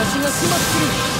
私が始末する。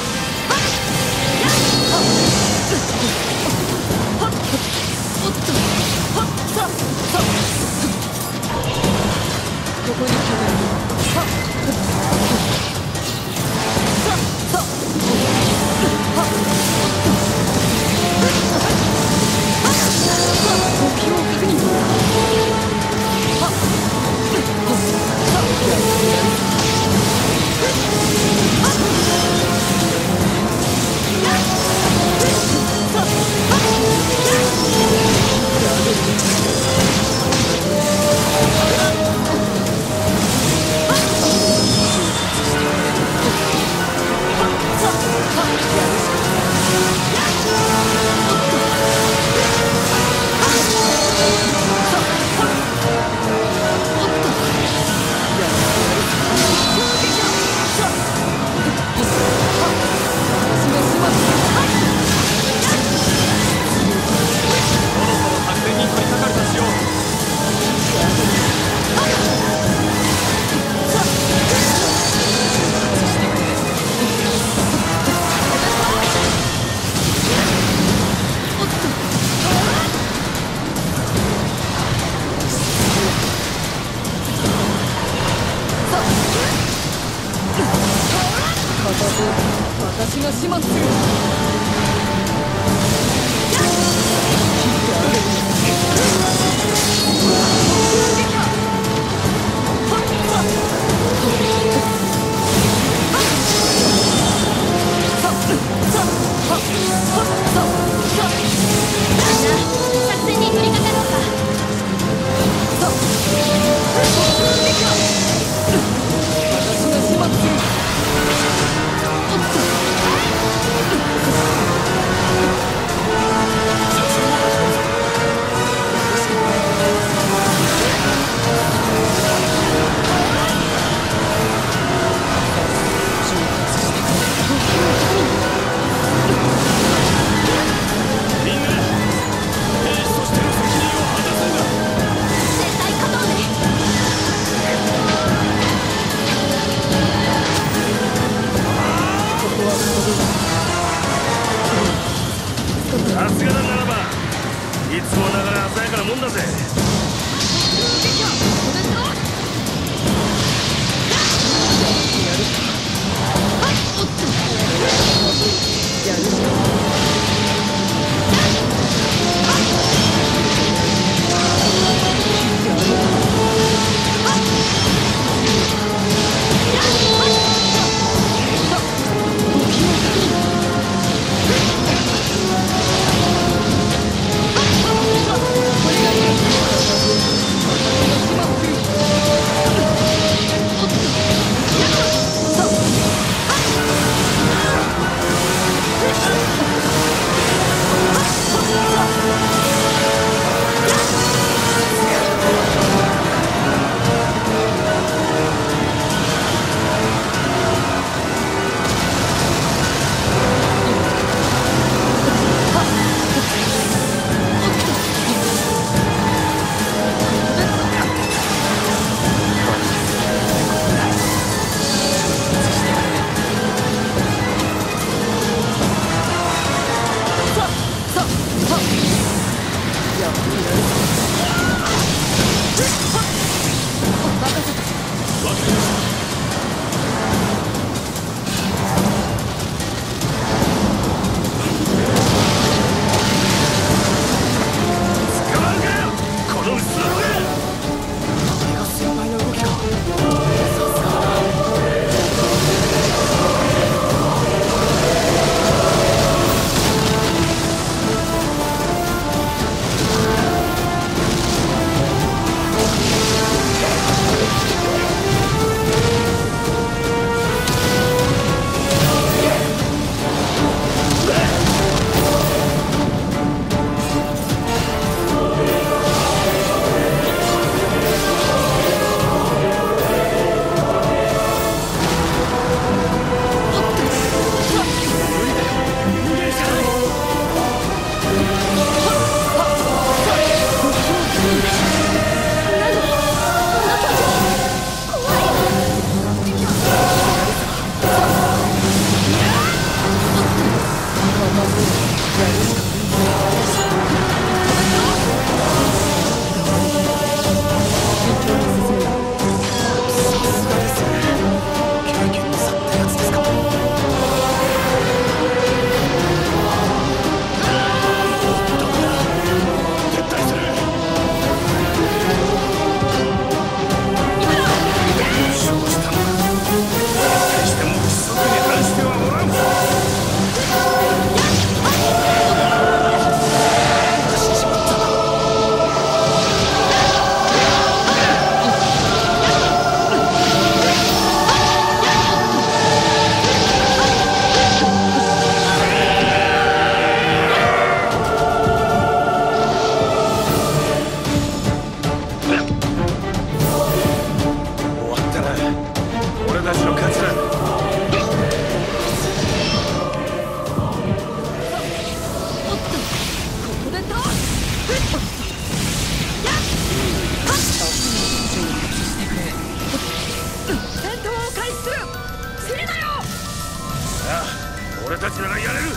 たちならやれる。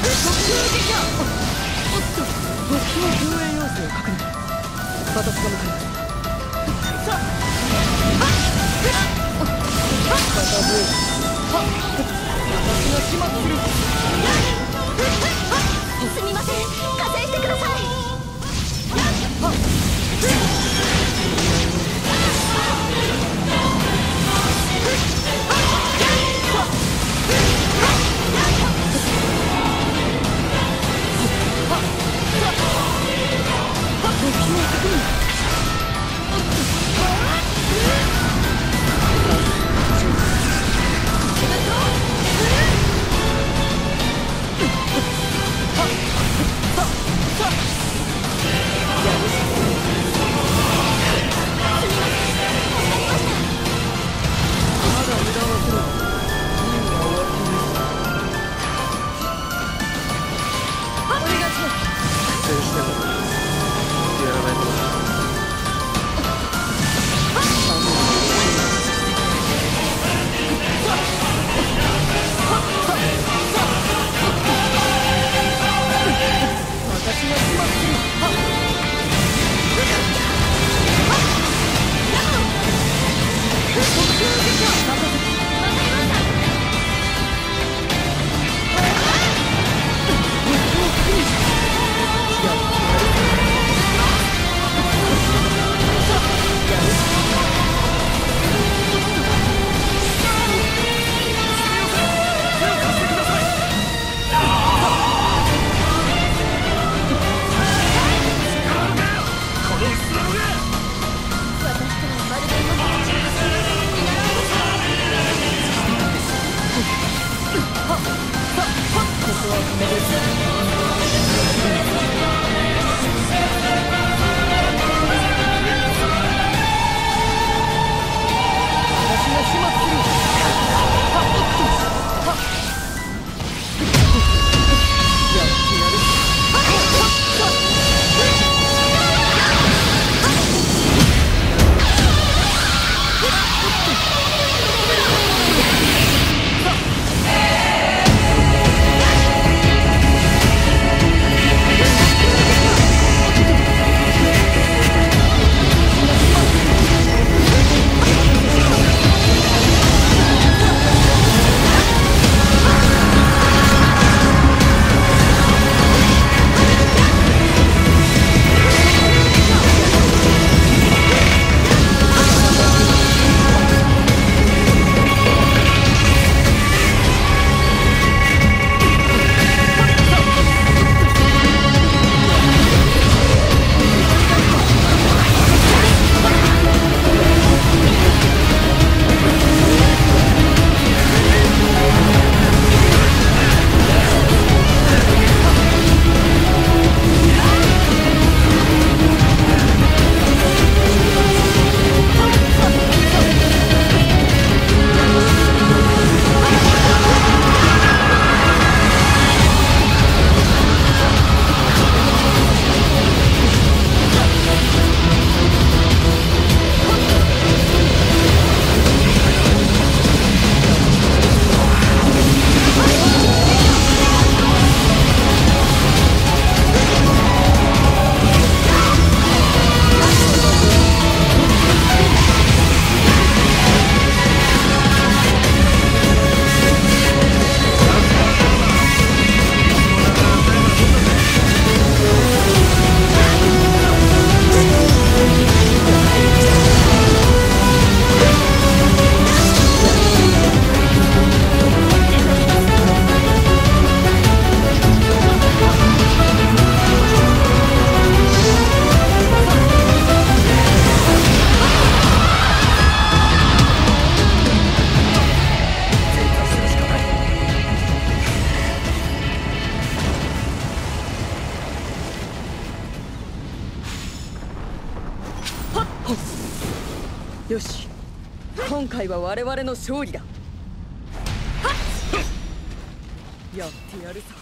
特攻撃おっと防衛要請を確認私が向かいますさあってっっっっっっ。of medicine. 回は我々の勝利だ。やってやるさ。